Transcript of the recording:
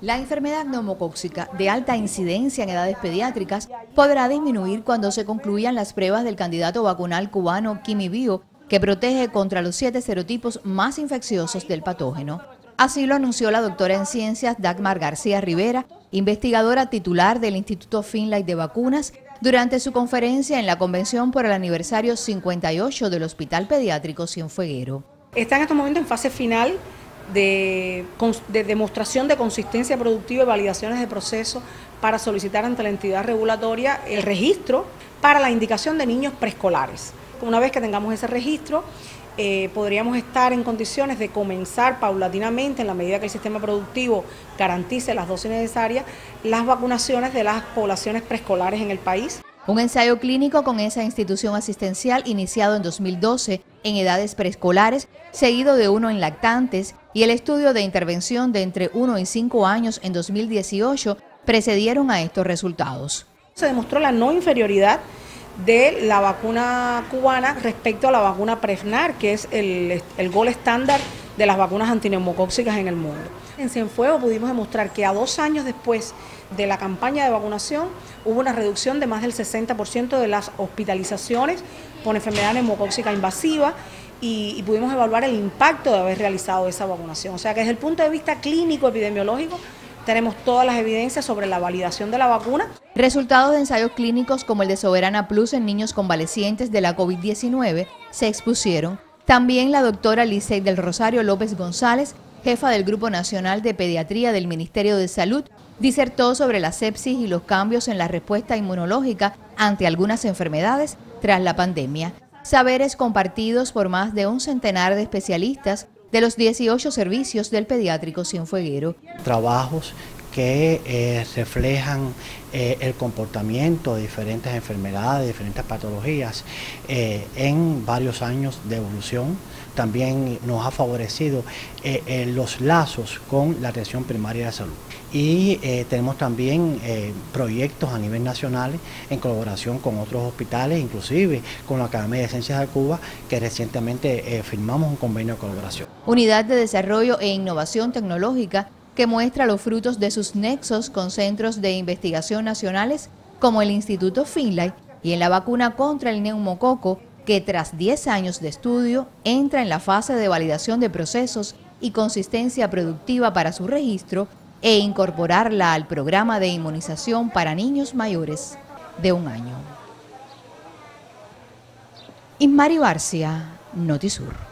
La enfermedad neumocóxica de alta incidencia en edades pediátricas podrá disminuir cuando se concluyan las pruebas del candidato vacunal cubano Quimibio, que protege contra los siete serotipos más infecciosos del patógeno. Así lo anunció la doctora en ciencias Dagmar García Rivera, investigadora titular del Instituto Finlay de Vacunas, durante su conferencia en la convención por el aniversario 58 del Hospital Pediátrico Cienfueguero. Está en estos momentos en fase final de, demostración de consistencia productiva y validaciones de proceso para solicitar ante la entidad regulatoria el registro para la indicación de niños preescolares. Una vez que tengamos ese registro, eh, podríamos estar en condiciones de comenzar paulatinamente, en la medida que el sistema productivo garantice las dosis necesarias, las vacunaciones de las poblaciones preescolares en el país. Un ensayo clínico con esa institución asistencial iniciado en 2012 en edades preescolares, seguido de uno en lactantes, y el estudio de intervención de entre 1 y 5 años en 2018 precedieron a estos resultados. Se demostró la no inferioridad de la vacuna cubana respecto a la vacuna Prevnar, que es el, el gol estándar de las vacunas antineumocóxicas en el mundo. En Cienfuegos pudimos demostrar que a dos años después de la campaña de vacunación hubo una reducción de más del 60% de las hospitalizaciones por enfermedad neumocóxica invasiva y, pudimos evaluar el impacto de haber realizado esa vacunación. O sea que desde el punto de vista clínico epidemiológico tenemos todas las evidencias sobre la validación de la vacuna. Resultados de ensayos clínicos como el de Soberana Plus en niños convalecientes de la COVID-19 se expusieron. También la doctora Licey del Rosario López González, jefa del Grupo Nacional de Pediatría del Ministerio de Salud, disertó sobre la sepsis y los cambios en la respuesta inmunológica ante algunas enfermedades tras la pandemia. Saberes compartidos por más de un centenar de especialistas de los 18 servicios del pediátrico Cienfueguero. Trabajos que eh, reflejan eh, el comportamiento de diferentes enfermedades, diferentes patologías eh, en varios años de evolución. También nos ha favorecido los lazos con la atención primaria de salud. Y tenemos también proyectos a nivel nacional en colaboración con otros hospitales, inclusive con la Academia de Ciencias de Cuba, que recientemente firmamos un convenio de colaboración. Unidad de Desarrollo e Innovación Tecnológica que muestra los frutos de sus nexos con centros de investigación nacionales como el Instituto Finlay y en la vacuna contra el neumococo, que tras 10 años de estudio entra en la fase de validación de procesos y consistencia productiva para su registro e incorporarla al programa de inmunización para niños mayores de un año. Inmari Barcia, Notisur.